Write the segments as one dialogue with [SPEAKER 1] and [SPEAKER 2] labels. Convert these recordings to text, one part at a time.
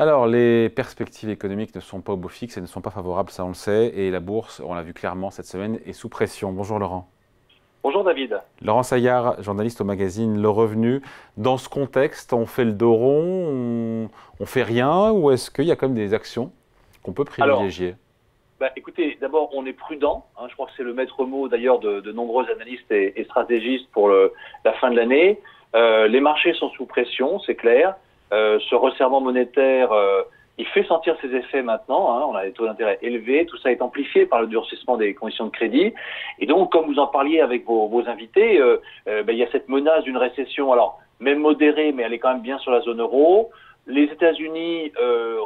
[SPEAKER 1] Alors, les perspectives économiques ne sont pas au beau fixe et ne sont pas favorables, ça on le sait, et la bourse, on l'a vu clairement cette semaine, est sous pression. Bonjour Laurent.
[SPEAKER 2] Bonjour David.
[SPEAKER 1] Laurent Saillard, journaliste au magazine Le Revenu. Dans ce contexte, on fait le dos rond, on, fait rien, ou est-ce qu'il y a quand même des actions qu'on peut privilégier?
[SPEAKER 2] bah, écoutez, d'abord, on est prudent. Hein. je crois que c'est le maître mot d'ailleurs de, de, nombreux analystes et, stratégistes pour le, la fin de l'année. Euh, les marchés sont sous pression, c'est clair. Euh, ce resserrement monétaire, euh, il fait sentir ses effets maintenant. Hein. on a des taux d'intérêt élevés. Tout ça est amplifié par le durcissement des conditions de crédit. Et donc, comme vous en parliez avec vos, vos invités, euh, ben, il y a cette menace d'une récession. Alors, même modérée, mais elle est quand même bien sur la zone euro. Les États-Unis, euh,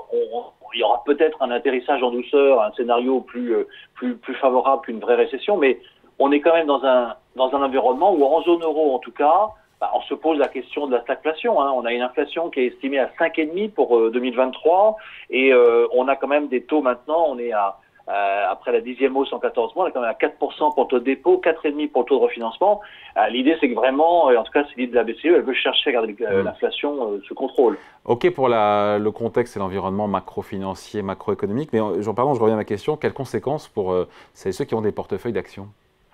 [SPEAKER 2] il y aura peut-être un atterrissage en douceur, un scénario plus, plus, plus favorable qu'une vraie récession, mais on est quand même dans un, dans un environnement où, en zone euro en tout cas, bah, on se pose la question de la stagflation. Hein. On a une inflation qui est estimée à 5,5 pour 2023 euh, et on a quand même des taux maintenant, on est à euh, après la dixième hausse en 14 mois, on est quand même à 4% pour le taux de dépôt, 4,5% pour le taux de refinancement. Euh, l'idée, c'est que vraiment, en tout cas, c'est l'idée de la BCE, elle veut chercher à garder mm. l'inflation euh, sous contrôle.
[SPEAKER 1] OK pour la, le contexte et l'environnement macro-financier, macroéconomique, mais jean pardon, je reviens à ma question. Quelles conséquences pour ceux qui ont des portefeuilles d'actions?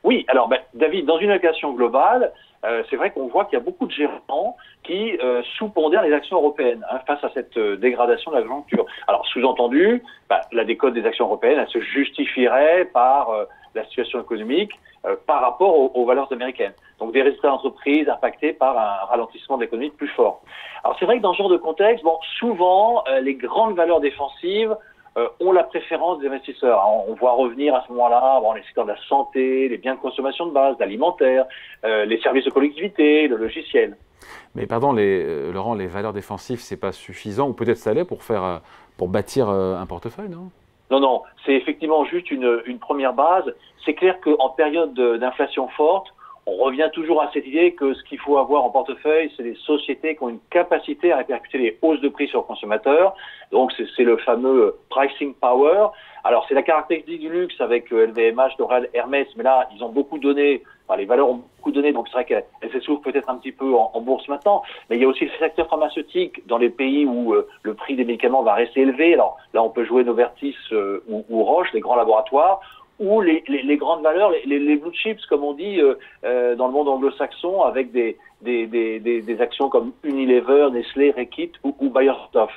[SPEAKER 2] Oui, alors ben, David, dans une allocation globale, euh, c'est vrai qu'on voit qu'il y a beaucoup de gérants qui euh, sous-pondèrent les actions européennes hein, face à cette euh, dégradation de la conjoncture. Alors sous-entendu, ben, la décote des actions européennes, elle se justifierait par euh, la situation économique par rapport aux, aux, valeurs américaines. Donc des résultats d'entreprise impactés par un ralentissement de l'économie plus fort. Alors c'est vrai que dans ce genre de contexte, bon, souvent les grandes valeurs défensives euh, ont la préférence des investisseurs. On voit revenir à ce moment-là bon, les secteurs de la santé, les biens de consommation de base, l'alimentaire, euh, les services de collectivité, le logiciel.
[SPEAKER 1] Mais pardon, les, euh, Laurent, les valeurs défensives, c'est pas suffisant, ou peut-être ça l'est pour faire, pour bâtir un portefeuille, non?
[SPEAKER 2] Non, non, c'est effectivement juste une, une première base. C'est clair qu'en période d'inflation forte, on revient toujours à cette idée que ce qu'il faut avoir en portefeuille, c'est des sociétés qui ont une capacité à répercuter les hausses de prix sur le consommateur. Donc c'est le fameux pricing power. Alors c'est la caractéristique du luxe avec LVMH, Doral, Hermès, mais là ils ont beaucoup donné, enfin, les valeurs ont beaucoup donné, donc c'est vrai qu'elles s'essoufflent peut-être un petit peu en, bourse maintenant. Mais il y a aussi le secteur pharmaceutique dans les pays où euh, le prix des médicaments va rester élevé. Alors là on peut jouer Novartis euh, ou, ou Roche, les grands laboratoires ou les, grandes valeurs, les, blue chips, comme on dit euh, euh, dans le monde anglo-saxon, avec des, actions comme Unilever, Nestlé, Reckitt ou, ou Bayer-Stoff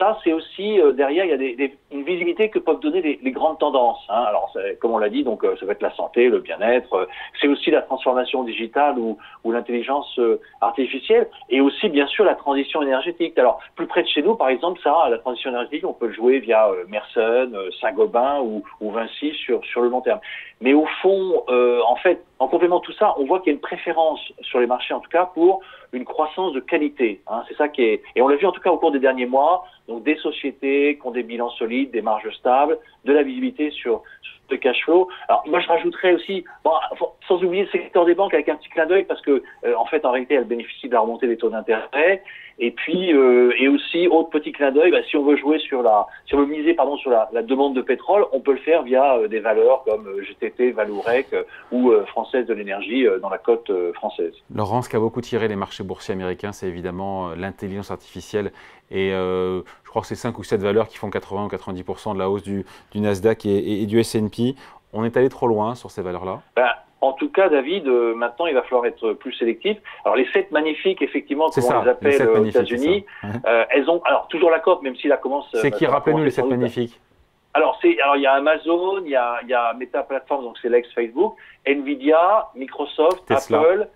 [SPEAKER 2] ça, c'est aussi euh, derrière, il y a des, une visibilité que peuvent donner les, grandes tendances. Hein. Alors, comme on l'a dit, donc euh, ça va être la santé, le bien-être. Euh, c'est aussi la transformation digitale ou, l'intelligence artificielle, et aussi bien sûr la transition énergétique. Alors, plus près de chez nous, par exemple, ça, la transition énergétique, on peut le jouer via Mersen, Saint-Gobain ou, Vinci sur le long terme. Mais au fond, en fait, en complément de tout ça, on voit qu'il y a une préférence sur les marchés, en tout cas, pour une croissance de qualité. Hein, c'est ça qui est, et on l'a vu en tout cas au cours des derniers mois. Donc des sociétés qui ont des bilans solides, des marges stables, de la visibilité sur, le cash flow. Alors moi je rajouterais aussi, bon, sans oublier le secteur des banques avec un petit clin d'œil parce que euh, en fait en réalité elle bénéficie de la remontée des taux d'intérêt. Et puis euh, et aussi autre petit clin d'œil, bah, si on veut jouer sur la, si on veut miser pardon sur la, la demande de pétrole, on peut le faire via euh, des valeurs comme GTT, Valourec ou Française de l'énergie dans la cote française.
[SPEAKER 1] Laurence, qui a beaucoup tiré les marchés boursiers américains, c'est évidemment l'intelligence artificielle et euh, je crois que c'est 5 ou 7 valeurs qui font 80 ou 90% de la hausse du, du Nasdaq et, et, du S&P. On est allé trop loin sur ces valeurs-là?
[SPEAKER 2] Ben, En tout cas, David, euh, maintenant, il va falloir être plus sélectif. Alors, les 7 magnifiques, effectivement, comme on les appelle aux États-Unis, euh, elles ont alors toujours la cote, même si la commence.
[SPEAKER 1] C'est qui Rappelez-nous les 7 magnifiques.
[SPEAKER 2] Alors, c'est, alors, il y a Amazon, il y a, il y a Meta Platforms, donc c'est l'ex-Facebook, Nvidia, Microsoft, Apple,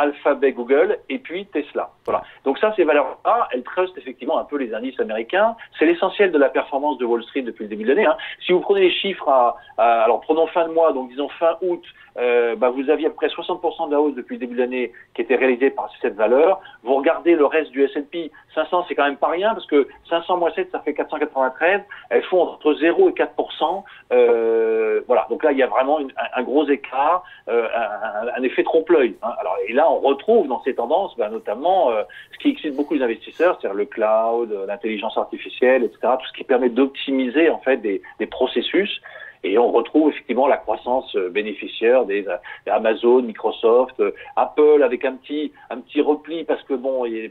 [SPEAKER 2] Alphabet, Google, et puis Tesla. Voilà. Donc ça, ces valeurs-là, elles trustent effectivement un peu les indices américains. C'est l'essentiel de la performance de Wall Street depuis le début de l'année. Hein. Si vous prenez les chiffres, à, alors prenons fin de mois, donc disons fin août, euh, bah, vous aviez à peu près 60% de la hausse depuis le début de l'année qui était réalisée par cette valeur. Vous regardez le reste du S&P, 500 c'est quand même pas rien parce que 500 moins 7 ça fait 493. Elles font entre 0 et 4%. Euh, voilà, donc là il y a vraiment un, gros écart, euh, un, effet trompe-l'œil. Hein. Alors et là on retrouve dans ces tendances bah, notamment euh, ce qui excite beaucoup les investisseurs, c'est-à-dire le cloud, l'intelligence artificielle, etc. Tout ce qui permet d'optimiser en fait des, processus. Et on retrouve effectivement la croissance euh, bénéficiaire des, des Amazon, Microsoft, euh, Apple avec un petit un petit repli parce que bon, il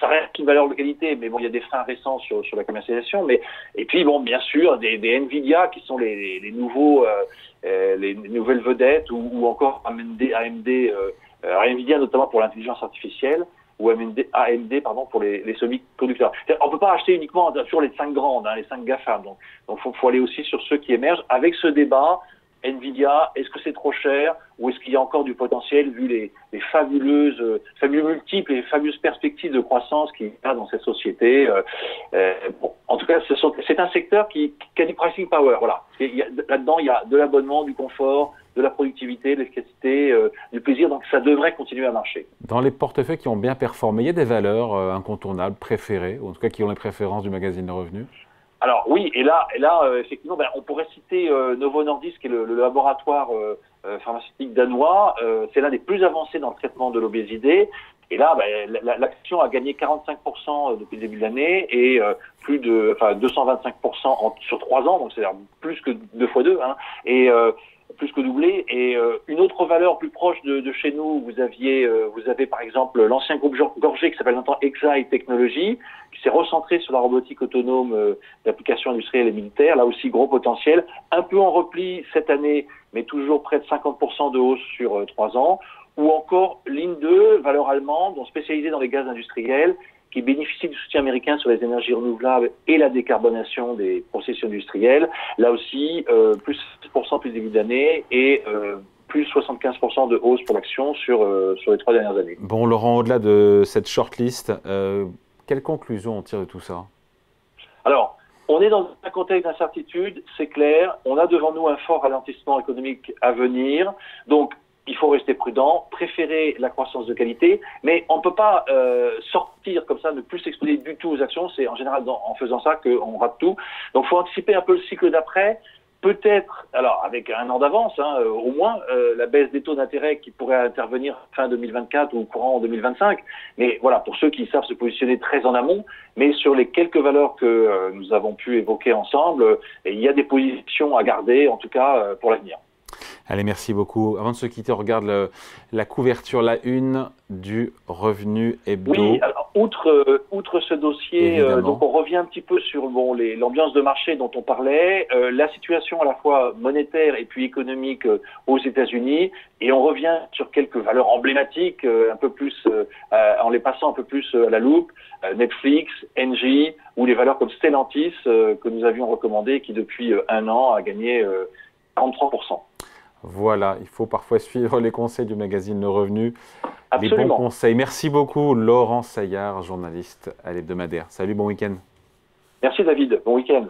[SPEAKER 2] ça reste une valeur de qualité, mais bon, il y a des freins récents sur, la commercialisation. Mais et puis bon, bien sûr, des, Nvidia qui sont les, nouveaux, euh, euh les nouvelles vedettes, ou, encore AMD, euh, Nvidia notamment pour l'intelligence artificielle ou AMD, pardon, pour les, les semi-conducteurs. On peut pas acheter uniquement sur les cinq grandes, hein, les cinq GAFAM. Donc, donc faut, faut aller aussi sur ceux qui émergent avec ce débat Nvidia, est-ce que c'est trop cher ou est-ce qu'il y a encore du potentiel vu les, les fabuleuses, euh, fabuleux multiples et fabuleuses perspectives de croissance qu'il y a dans cette société euh, euh bon, En tout cas, c'est un secteur qui, qui, a du pricing power. Voilà. Là-dedans, il y a de l'abonnement, du confort, de la productivité, de l'efficacité, euh, du plaisir. Donc ça devrait continuer à marcher.
[SPEAKER 1] Dans les portefeuilles qui ont bien performé, il y a des valeurs incontournables, préférées, ou en tout cas qui ont les préférences du magazine de revenus?
[SPEAKER 2] Alors oui, et là, et là euh, effectivement, ben, on pourrait citer euh, Novo Nordisk, qui est le, laboratoire euh, pharmaceutique danois. c'est l'un des plus avancés dans le traitement de l'obésité. Et là, ben, l'action a gagné 45% depuis le début de l'année et plus de, enfin 225% en, sur trois ans, donc c'est-à-dire plus que deux fois deux. Hein, et plus que doublé. Et euh, une autre valeur plus proche de, chez nous, vous aviez, euh, vous avez par exemple l'ancien groupe Gorgé qui s'appelle maintenant Exai Technologies, qui s'est recentré sur la robotique autonome euh, d'application industrielle et militaire. Là aussi, gros potentiel. Un peu en repli cette année, mais toujours près de 50% de hausse sur trois ans. Ou encore Ligne 2, valeur allemande, spécialisée dans les gaz industriels, qui bénéficie du soutien américain sur les énergies renouvelables et la décarbonation des processus industriels. Là aussi, euh, plus 6% plus début d'année et euh, plus 75% de hausse pour l'action sur, euh, sur les trois dernières années.
[SPEAKER 1] Bon, Laurent, au-delà de cette shortlist, euh, quelle conclusion on tire de tout ça?
[SPEAKER 2] Alors, on est dans un contexte d'incertitude, c'est clair. On a devant nous un fort ralentissement économique à venir. Donc, il faut rester prudent, préférer la croissance de qualité, mais on ne peut pas euh, sortir comme ça, ne plus s'exposer du tout aux actions. C'est en général en faisant ça qu'on rate tout. Donc, il faut anticiper un peu le cycle d'après. Peut-être, alors avec un an d'avance, hein, euh, au moins, euh, la baisse des taux d'intérêt qui pourrait intervenir fin 2024 ou courant en 2025. Mais voilà, pour ceux qui savent se positionner très en amont, mais sur les quelques valeurs que nous avons pu évoquer ensemble, il y a des positions à garder, en tout cas pour l'avenir.
[SPEAKER 1] Allez, merci beaucoup. Avant de se quitter, on regarde la couverture, la une du revenu hebdo.
[SPEAKER 2] Oui, alors, outre, euh, outre ce dossier, euh, donc on revient un petit peu sur bon, l'ambiance de marché dont on parlait, euh, la situation à la fois monétaire et puis économique aux États-Unis, et on revient sur quelques valeurs emblématiques, un peu plus, en les passant un peu plus à la loupe, Netflix, Engie, ou les valeurs comme Stellantis que nous avions recommandées, qui depuis un an a gagné 43%.
[SPEAKER 1] Voilà, il faut parfois suivre les conseils du magazine Le Revenu. Les bons conseils. Merci beaucoup, Laurent Saillard, journaliste à l'hebdomadaire. Salut, bon week-end.
[SPEAKER 2] Merci, David. Bon week-end.